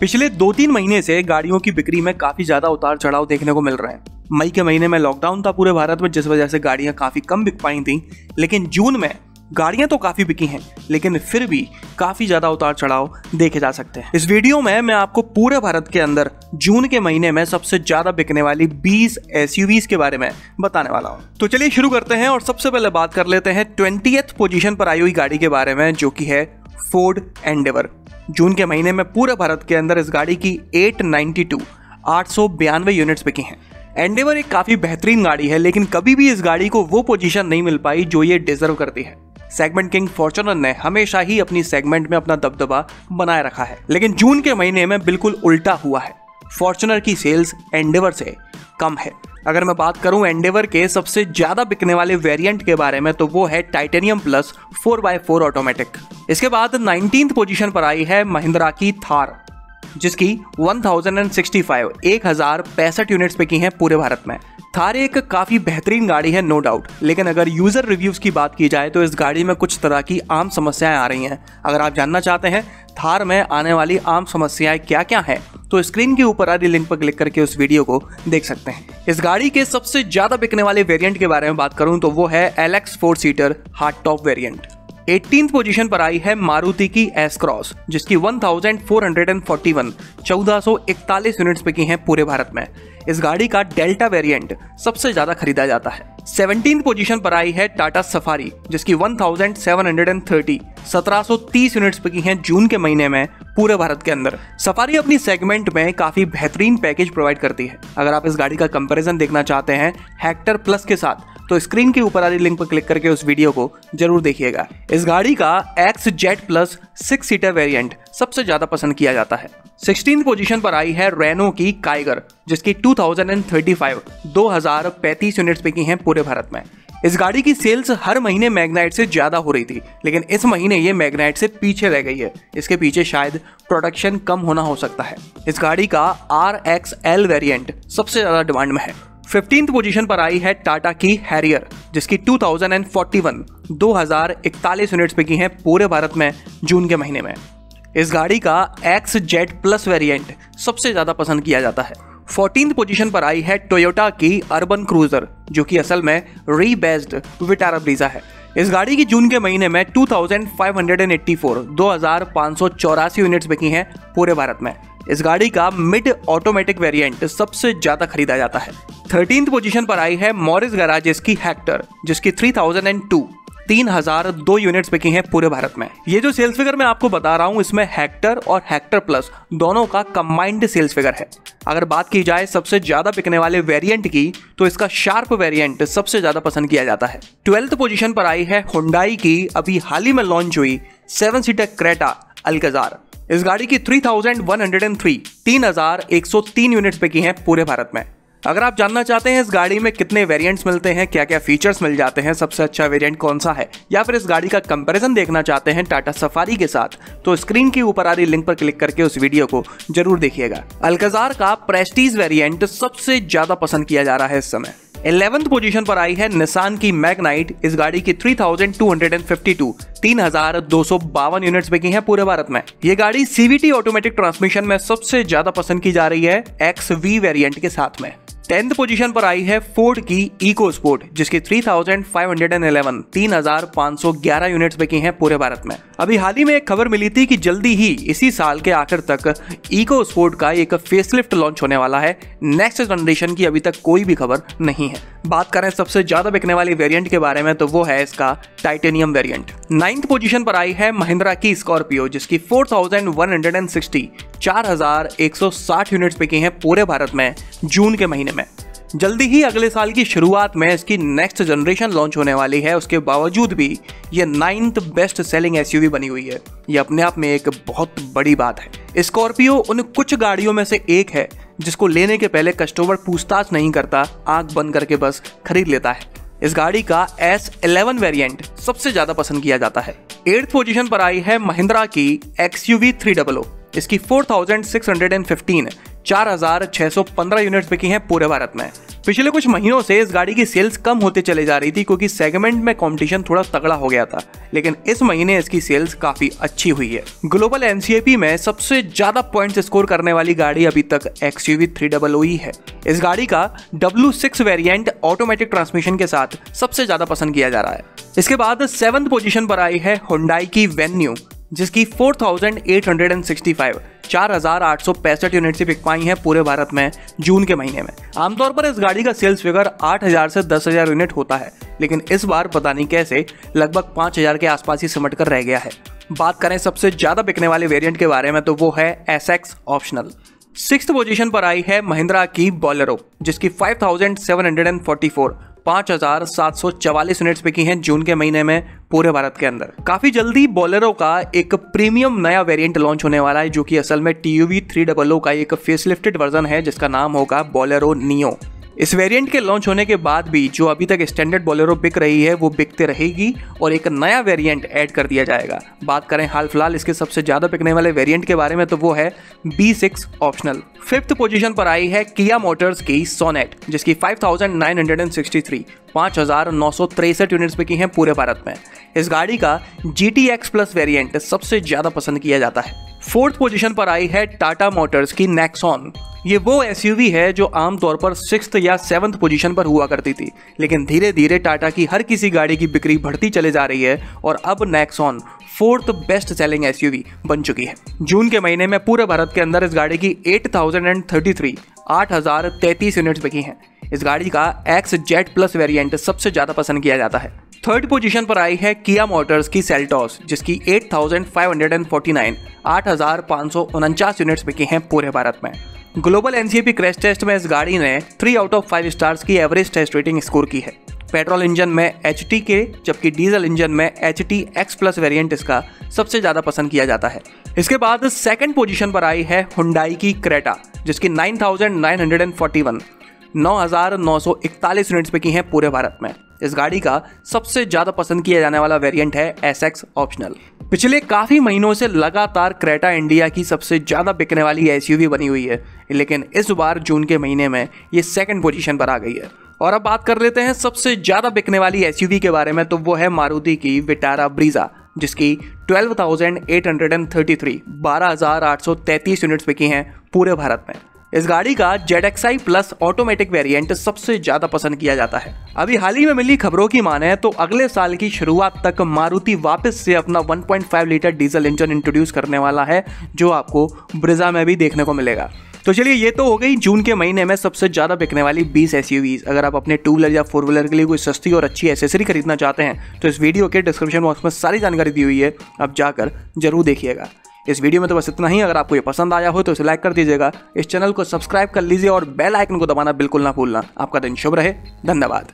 पिछले दो तीन महीने से गाड़ियों की बिक्री में काफ़ी ज़्यादा उतार चढ़ाव देखने को मिल रहे हैं। मई के महीने में लॉकडाउन था पूरे भारत में, जिस वजह से गाड़ियाँ काफ़ी कम बिक पाई थी, लेकिन जून में गाड़ियाँ तो काफ़ी बिकी हैं, लेकिन फिर भी काफ़ी ज़्यादा उतार चढ़ाव देखे जा सकते हैं। इस वीडियो में मैं आपको पूरे भारत के अंदर जून के महीने में सबसे ज़्यादा बिकने वाली 20 एस के बारे में बताने वाला हूँ। तो चलिए शुरू करते हैं और सबसे पहले बात कर लेते हैं ट्वेंटी पोजीशन पर आई हुई गाड़ी के बारे में, जो की है फोर्ड एंडेवर जून के महीने में पूरे भारत के अंदर इस गाड़ी की 892 892 यूनिट्स बिकी हैं। एंडेवर एक काफ़ी बेहतरीन गाड़ी है, लेकिन कभी भी इस गाड़ी को वो पोजीशन नहीं मिल पाई जो ये डिजर्व करती है। सेगमेंट किंग फॉर्चुनर ने हमेशा ही अपनी सेगमेंट में अपना दबदबा बनाए रखा है, लेकिन जून के महीने में बिल्कुल उल्टा हुआ है। फॉर्चुनर की सेल्स एंडेवर से कम है। अगर मैं बात करूँ एंडेवर के सबसे ज़्यादा बिकने वाले वेरिएंट के बारे में तो वो है टाइटेनियम प्लस 4x4 ऑटोमेटिक इसके बाद नाइनटीन पोजीशन पर आई है महिंद्रा की थार जिसकी 1065 एक हज़ार पैंसठ यूनिट्स पे की हैं पूरे भारत में। थार एक काफ़ी बेहतरीन गाड़ी है नो डाउट लेकिन अगर यूज़र रिव्यूज़ की बात की जाए तो इस गाड़ी में कुछ तरह की आम समस्याएँ आ रही हैं। अगर आप जानना चाहते हैं थार में आने वाली आम समस्याएँ क्या क्या हैं? तो स्क्रीन के ऊपर आ रही लिंक पर क्लिक करके उस वीडियो को देख सकते हैं। इस गाड़ी के सबसे ज़्यादा बिकने वाले वेरिएंट के बारे में बात करूँ तो वो है L X four seater hard top variant 18th position पर आई है मारुति की एस क्रॉस जिसकी 1441 1441 यूनिट्स पे की हैं पूरे भारत में। इस गाड़ी का डेल्टा वेरिएंट सबसे ज़्यादा खरीदा जाता है। सेवनटीन पोजीशन पर आई है टाटा सफारी, जिसकी 1730 1730 यूनिट्स यूनिट की हैं जून के महीने में पूरे भारत के अंदर। सफारी अपनी सेगमेंट में काफ़ी बेहतरीन पैकेज प्रोवाइड करती है। अगर आप इस गाड़ी का कंपैरिजन देखना चाहते हैं, हेक्टर प्लस के साथ तो स्क्रीन के ऊपर वाली लिंक पर क्लिक करके उस वीडियो को ज़रूर देखिएगा। इस गाड़ी का X Z plus six seater variant सबसे ज़्यादा पसंद किया जाता है। सिक्सटीन पोजीशन पर आई है रेनो की काइगर जिसकी 2035 2035 यूनिट्स पे की हैं पूरे भारत में। इस गाड़ी की सेल्स हर महीने मैग्नाइट से ज़्यादा हो रही थी, लेकिन इस महीने ये मैग्नाइट से पीछे रह गई है। इसके पीछे शायद प्रोडक्शन कम होना हो सकता है। इस गाड़ी का आर एक्स एल वेरियंट सबसे ज़्यादा डिमांड में है। फिफ्टींथ पोजीशन पर आई है टाटा की हैरियर जिसकी 2041 2041 यूनिट्स पे की हैं पूरे भारत में जून के महीने में। इस गाड़ी का एक्स जेट प्लस वेरिएंट सबसे ज़्यादा पसंद किया जाता है। फोर्टीन पोजीशन पर आई है टोयोटा की अर्बन क्रूजर जो कि असल में रीबेस्ड विटारा ब्रीजा है। इस गाड़ी की जून के महीने में 2584 2584 यूनिट्स बिकी हैं पूरे भारत में। इस गाड़ी का मिड ऑटोमेटिक वेरिएंट सबसे ज़्यादा खरीदा जाता है। थर्टीन पोजीशन पर आई है मॉरिस गराज की हेक्टर जिसकी 3002 तीन हज़ार दो यूनिट्स बिकी हैं पूरे भारत में। ये जो सेल्स फिगर मैं आपको बता रहा हूँ, इसमें हेक्टर और हेक्टर प्लस दोनों का कंबाइंड सेल्स फिगर है। अगर बात की जाए सबसे ज़्यादा बिकने वाले वेरिएंट की तो इसका शार्प वेरिएंट सबसे ज़्यादा पसंद किया जाता है। ट्वेल्थ पोजीशन पर आई है हुंडाई की, अभी हाल ही में लॉन्च हुई सेवन सीटर क्रेटा अलगजार इस गाड़ी की 3103 3103 यूनिट्स पे की हैं पूरे भारत में। अगर आप जानना चाहते हैं इस गाड़ी में कितने वेरिएंट्स मिलते हैं क्या क्या फीचर्स मिल जाते हैं, सबसे अच्छा वेरिएंट कौन सा है, या फिर इस गाड़ी का कंपैरिजन देखना चाहते हैं टाटा सफारी के साथ तो स्क्रीन के ऊपर आ रही लिंक पर क्लिक करके उस वीडियो को ज़रूर देखिएगा। अलकजार का प्रेस्टीज वेरिएंट सबसे ज़्यादा पसंद किया जा रहा है इस समय। इलेवंथ पोजीशन पर आई है निसान की मैगनाइट इस गाड़ी की 3252 3252 यूनिट्स बिकी हैं पूरे भारत में। ये गाड़ी सीवीटी ऑटोमेटिक ट्रांसमिशन में सबसे ज़्यादा पसंद की जा रही है एक्स वी वेरियंट के साथ में। टेंथ पोजीशन पर आई है फोर्ड की इको स्पोर्ट जिसकी 3511 3511 यूनिट्स बिकी हैं पूरे भारत में। अभी हाल ही में एक खबर मिली थी कि जल्दी ही इसी साल के आखिर तक इको स्पोर्ट का एक फेसलिफ्ट लॉन्च होने वाला है। नेक्स्ट जनरेशन की अभी तक कोई भी खबर नहीं है। बात करें सबसे ज़्यादा बिकने वाली वेरिएंट के बारे में तो वो है इसका टाइटेनियम वेरिएंट नाइन्थ पोजीशन पर आई है महिंद्रा की स्कॉर्पियो जिसकी 4160 4160 यूनिट्स बिकी हैं पूरे भारत में जून के महीने में. जल्दी ही अगले साल की शुरुआत में इसकी नेक्स्ट जनरेशन लॉन्च होने वाली है, उसके बावजूद भी ये नाइन्थ बेस्ट सेलिंग एसयूवी बनी हुई है. ये अपने आप में एक बहुत बड़ी बात है. स्कॉर्पियो उन कुछ गाड़ियों में से एक है जिसको लेने के पहले कस्टमर पूछताछ नहीं करता आँख बंद करके बस खरीद लेता है। इस गाड़ी का एस इलेवन वेरियंट सबसे ज़्यादा पसंद किया जाता है। एट्थ पोजिशन पर आई है महिंद्रा की X U V three double इसकी 4615 4,615 यूनिट्स बिकी हैं पूरे भारत में। पिछले कुछ महीनों से इस गाड़ी की सेल्स कम होते चले जा रही थी क्योंकि सेगमेंट में कंपटीशन थोड़ा तगड़ा हो गया था लेकिन इस महीने इसकी सेल्स काफ़ी अच्छी हुई है। ग्लोबल एनसीएपी में सबसे ज़्यादा पॉइंट्स स्कोर करने वाली गाड़ी अभी तक एक्सयूवी थ्री डबल ओ है। इस गाड़ी का W six variant automatic transmission के साथ सबसे ज़्यादा पसंद किया जा रहा है। इसके बाद सेवंथ पोजीशन पर आई है हुंडाई की वेन्यू जिसकी 4,865 4,865 यूनिट से बिक पाई हैं पूरे भारत में जून के महीने में। आमतौर पर इस गाड़ी का सेल्स फिगर 8,000 से 10,000 यूनिट होता है लेकिन इस बार पता नहीं कैसे लगभग 5,000 के आसपास ही सिमट कर रह गया है। बात करें सबसे ज़्यादा बिकने वाले वेरिएंट के बारे में तो वो है SX ऑप्शनल सिक्स पोजीशन पर आई है महिंद्रा की बॉलेरो जिसकी 5,744 पाँच हज़ार सात सौ चवालीस यूनिट्स की हैं जून के महीने में पूरे भारत के अंदर। काफ़ी जल्दी बॉलरों का एक प्रीमियम नया वेरिएंट लॉन्च होने वाला है, जो कि असल में T V three double O का एक फेसलिफ्टेड वर्जन है, जिसका नाम होगा बॉलरो नियो इस वेरिएंट के लॉन्च होने के बाद भी जो अभी तक स्टैंडर्ड बोलेरो बिक रही है वो बिकते रहेगी और एक नया वेरिएंट ऐड कर दिया जाएगा। बात करें हाल फ़िलहाल इसके सबसे ज़्यादा बिकने वाले वेरिएंट के बारे में तो वो है B six optional fifth position पर आई है किया मोटर्स की सोनेट जिसकी 5,963 5,963 यूनिट्स बिकी हैं पूरे भारत में। इस गाड़ी का G T X plus variant सबसे ज़्यादा पसंद किया जाता है। फोर्थ पोजीशन पर आई है टाटा मोटर्स की नेक्सॉन ये वो एसयूवी है जो आमतौर पर सिक्स या सेवन्थ पोजीशन पर हुआ करती थी। लेकिन धीरे धीरे टाटा की हर किसी गाड़ी की बिक्री बढ़ती चले जा रही है और अब Nexon fourth best selling SUV बन चुकी है। जून के महीने में पूरे भारत के अंदर इस गाड़ी की eight thousand and thirty three आठ हज़ार तैतीस यूनिट्स बिकी हैं। इस गाड़ी का एक्स जेट प्लस वेरिएंट सबसे ज़्यादा पसंद किया जाता है। थर्ड पोजीशन पर आई है किया मोटर्स की सेल्टॉस जिसकी 8,549 8,549 यूनिट्स बिकी हैं पूरे भारत में। ग्लोबल एनसीपी क्रैश टेस्ट में इस गाड़ी ने three out of five stars की एवरेज टेस्ट रेटिंग स्कोर की है। पेट्रोल इंजन में एच के जबकि डीजल इंजन में H T X plus variant इसका सबसे ज़्यादा पसंद किया जाता है। इसके बाद सेकंड पोजीशन पर आई है हुंडाई की क्रेटा जिसकी 9,941 9,941 यूनिट्स पे की हैं पूरे भारत में। इस गाड़ी का सबसे ज़्यादा पसंद किया जाने वाला वेरिएंट है एस एक्स ऑप्शनल पिछले काफ़ी महीनों से लगातार क्रेटा इंडिया की सबसे ज़्यादा बिकने वाली एस बनी हुई है लेकिन इस बार जून के महीने में ये सेकेंड पोजीशन पर आ गई है। और अब बात कर लेते हैं सबसे ज़्यादा बिकने वाली एसयूवी के बारे में तो वो है मारुति की विटारा ब्रीजा जिसकी 12,833 12,833 यूनिट्स बिकी हैं पूरे भारत में। इस गाड़ी का Z X i plus automatic variant सबसे ज़्यादा पसंद किया जाता है। अभी हाल ही में मिली खबरों की माने तो अगले साल की शुरुआत तक मारुति वापस से अपना 1.5 लीटर डीजल इंजन इंट्रोड्यूस करने वाला है, जो आपको ब्रिजा में भी देखने को मिलेगा। तो चलिए, ये तो हो गई जून के महीने में सबसे ज़्यादा बिकने वाली 20 एस अगर आप अपने टू व्हीलर या फोर व्हीलर के लिए कोई सस्ती और अच्छी एसेसरी खरीदना चाहते हैं तो इस वीडियो के डिस्क्रिप्शन बॉक्स में सारी जानकारी दी हुई है। आप जाकर ज़रूर देखिएगा। इस वीडियो में तो बस इतना ही। अगर आपको ये पसंद आया हो तो इसे लाइक कर दीजिएगा। इस चैनल को सब्सक्राइब कर लीजिए और बेल आइकन को दबाना बिल्कुल ना भूलना। आपका दिन शुभ रहे। धन्यवाद।